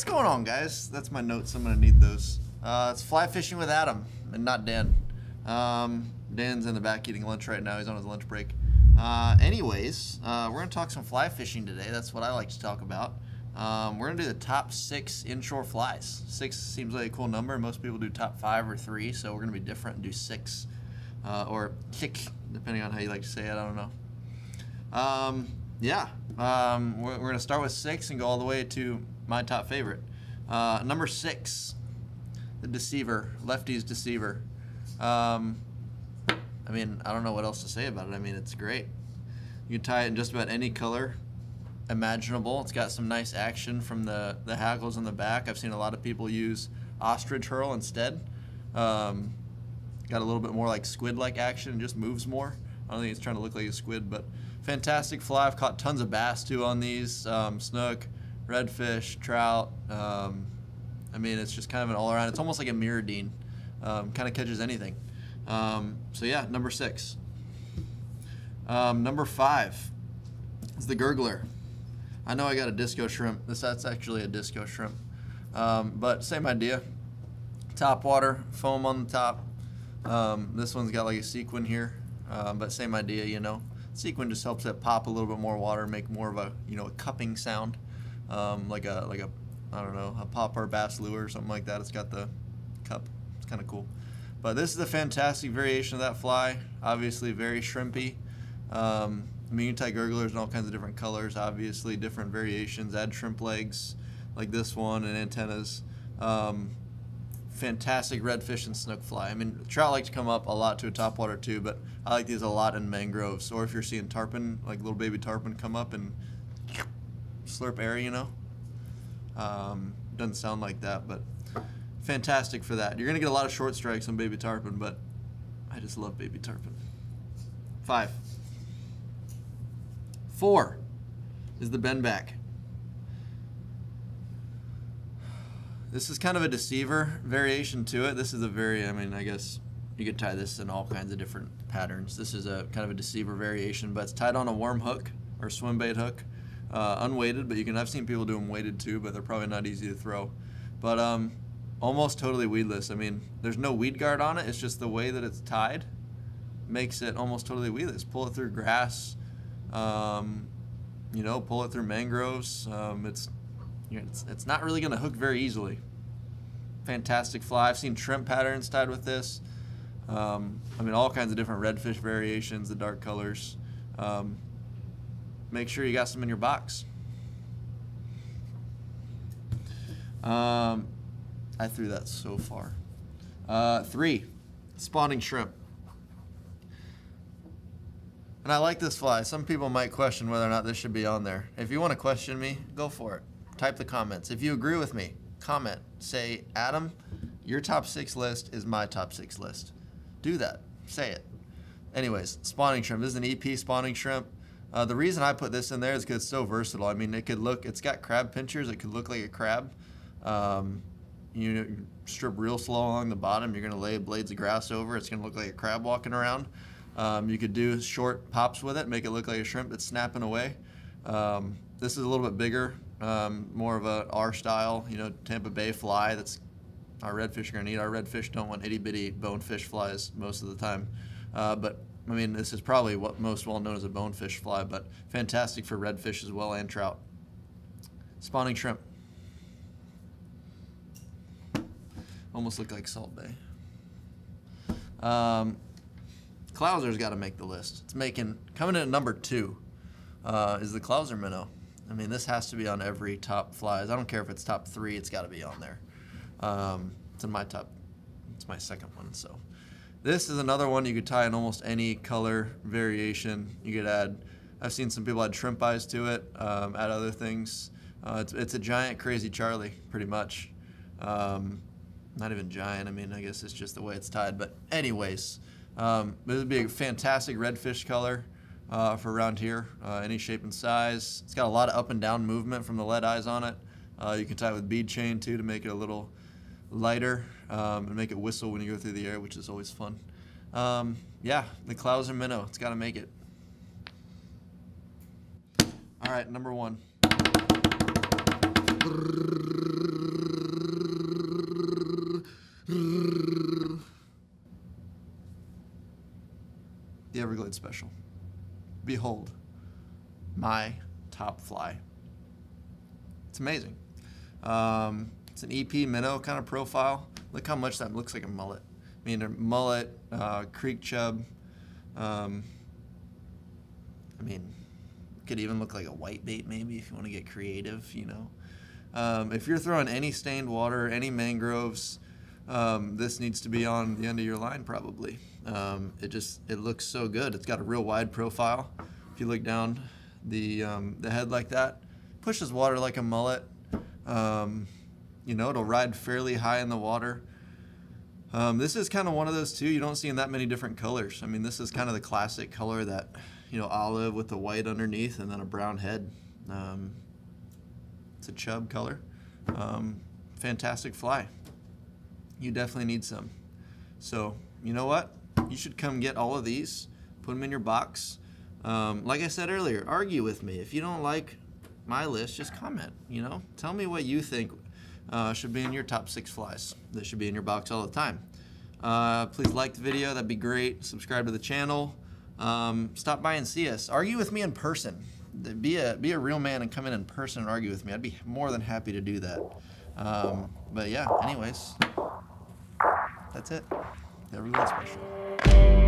What's going on, guys? That's my notes. I'm gonna need those. Uh, it's fly fishing with Adam and not Dan. Um, Dan's in the back eating lunch right now. He's on his lunch break. Uh, anyways, uh, we're gonna talk some fly fishing today. That's what I like to talk about. Um, we're gonna do the top six inshore flies. Six seems like a cool number. Most people do top five or three, so we're gonna be different and do six uh, or kick, depending on how you like to say it. I don't know. Um, yeah, um, we're, we're gonna start with six and go all the way to my top favorite. Uh, number six, the Deceiver, Lefty's Deceiver. Um, I mean, I don't know what else to say about it. I mean, it's great. You can tie it in just about any color imaginable. It's got some nice action from the, the hackles in the back. I've seen a lot of people use ostrich herl instead. Um, got a little bit more like squid-like action and just moves more. I don't think it's trying to look like a squid, but fantastic fly. I've caught tons of bass too on these, um, snook, redfish, trout. Um, I mean, it's just kind of an all around. It's almost like a MirrOdine. Um, kind of catches anything. Um, so yeah, number six. Um, number five is the gurgler. I know I got a disco shrimp. This that's actually a disco shrimp, um, but same idea. Top water, foam on the top. Um, this one's got like a sequin here, but same idea, you know. Sequin just helps it pop a little bit more water, make more of a you know a cupping sound, um, like a like a I don't know a popper bass lure or something like that. It's got the cup. It's kind of cool. But this is a fantastic variation of that fly. Obviously very shrimpy. Um, I gurglers in all kinds of different colors. Obviously, different variations. Add shrimp legs like this one and antennas. Um, fantastic redfish and snook fly. I mean, trout like to come up a lot to a topwater too, but I like these a lot in mangroves. Or if you're seeing tarpon, like little baby tarpon, come up and slurp air, you know. Um, doesn't sound like that, but fantastic for that. You're gonna get a lot of short strikes on baby tarpon, but I just love baby tarpon. Five. Four is the bend back. This is kind of a deceiver variation to it. This is a very, I mean, I guess you could tie this in all kinds of different patterns. This is a kind of a deceiver variation, but it's tied on a worm hook or swim bait hook, uh, unweighted. But you can, I've seen people do them weighted too, but they're probably not easy to throw. But um, almost totally weedless. I mean, there's no weed guard on it. It's just the way that it's tied makes it almost totally weedless. Pull it through grass, um, you know, pull it through mangroves. Um, it's it's, it's not really going to hook very easily. Fantastic fly. I've seen shrimp patterns tied with this. Um, I mean, all kinds of different redfish variations, the dark colors. Um, make sure you got some in your box. Um, I threw that so far. Uh, three, spawning shrimp. And I like this fly. Some people might question whether or not this should be on there. If you want to question me, go for it type the comments. If you agree with me, comment. Say, Adam, your top six list is my top six list. Do that. Say it. Anyways, spawning shrimp. This is an EP spawning shrimp. Uh, the reason I put this in there is because it's so versatile. I mean, it could look, it's got crab pinchers. It could look like a crab. Um, you strip real slow along the bottom. You're going to lay blades of grass over. It's going to look like a crab walking around. Um, you could do short pops with it, make it look like a shrimp that's snapping away. Um, this is a little bit bigger um, more of a R style, you know, Tampa Bay fly. That's our redfish are going to eat. Our redfish don't want itty bitty bonefish flies most of the time. Uh, but I mean, this is probably what most well known as a bonefish fly, but fantastic for redfish as well and trout. Spawning shrimp. Almost look like Salt Bae. Um, Clouser's got to make the list. It's making coming in at number two uh, is the Clouser minnow. I mean, this has to be on every top flies. I don't care if it's top three; it's got to be on there. Um, it's in my top. It's my second one. So, this is another one you could tie in almost any color variation. You could add. I've seen some people add shrimp eyes to it. Um, add other things. Uh, it's, it's a giant crazy Charlie, pretty much. Um, not even giant. I mean, I guess it's just the way it's tied. But anyways, um, this would be a fantastic redfish color uh, for around here, uh, any shape and size. It's got a lot of up and down movement from the lead eyes on it. Uh, you can tie it with bead chain too to make it a little lighter um, and make it whistle when you go through the air, which is always fun. Um, yeah, the Clouser minnow. It's got to make it. All right, number one. The Everglades Special. Behold, my top fly. It's amazing. Um, it's an EP minnow kind of profile. Look how much that looks like a mullet. I mean, a mullet, uh, creek chub. Um, I mean, could even look like a white bait maybe if you want to get creative, you know. Um, if you're throwing any stained water, any mangroves, um, this needs to be on the end of your line probably. Um, it just it looks so good. It's got a real wide profile. If you look down the um, the head like that, pushes water like a mullet. You know, it'll ride fairly high in the water. Um, this is kind of one of those too. You don't see in that many different colors. I mean, this is kind of the classic color that you know olive with the white underneath and then a brown head. Um, it's a chub color. Um, fantastic fly. You definitely need some. So you know what? You should come get all of these, put them in your box. Um, like I said earlier, argue with me. If you don't like my list, just comment. You know, tell me what you think uh, should be in your top six flies that should be in your box all the time. Uh, please like the video, that'd be great. Subscribe to the channel. Um, stop by and see us. Argue with me in person. Be a be a real man and come in in person and argue with me. I'd be more than happy to do that. Um, but yeah, anyways, that's it. Everyone special.